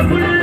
अपना